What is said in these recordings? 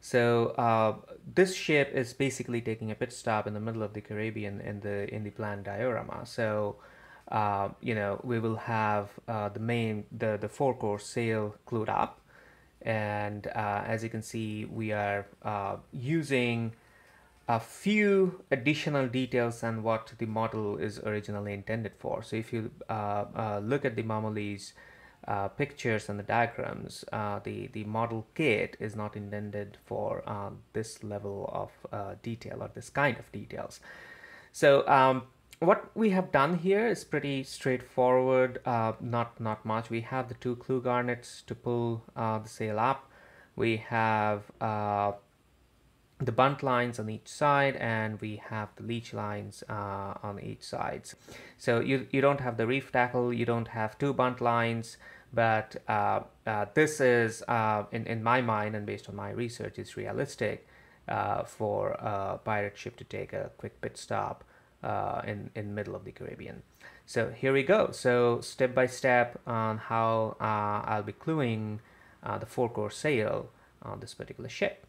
So uh, this ship is basically taking a pit stop in the middle of the Caribbean in the in the planned diorama. So uh, you know we will have uh, the main the the fore course sail glued up, and uh, as you can see we are uh, using a few additional details than what the model is originally intended for. So if you uh, look at the Mamoli's uh, pictures and the diagrams, uh, the, the model kit is not intended for uh, this level of uh, detail or this kind of details. So um, what we have done here is pretty straightforward, not, not much. We have the two clue garnets to pull the sail up. We have the bunt lines on each side and we have the leech lines uh, on each sides. So you, you don't have the reef tackle, you don't have two bunt lines, but uh, uh, this is, uh, in, in my mind and based on my research, is realistic uh, for a pirate ship to take a quick pit stop uh, in, in middle of the Caribbean. So here we go. So step by step on how I'll be cluing the fore course sail on this particular ship.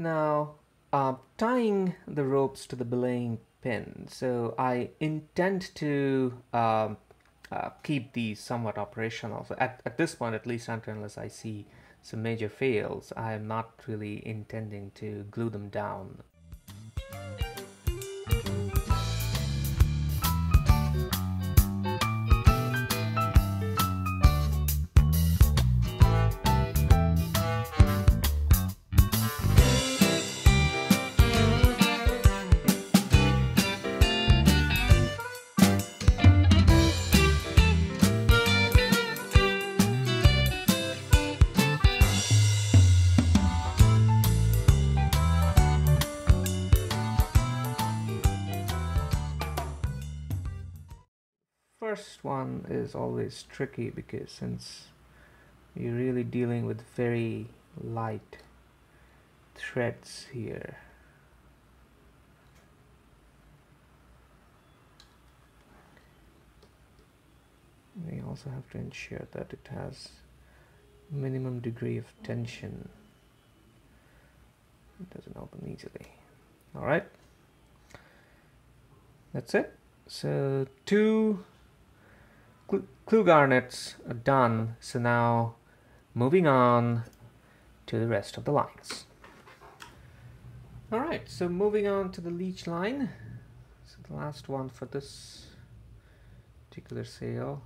Now, uh, tying the ropes to the belaying pin. So I intend to um, uh, keep these somewhat operational. So at, at this point, at least unless I see some major fails, I am not really intending to glue them down. First one is always tricky because since you're really dealing with very light threads here. We also have to ensure that it has minimum degree of tension. It doesn't open easily. All right. That's it. So two clue garnets are done. So now moving on to the rest of the lines. All right, so moving on to the leech line. So the last one for this particular sail.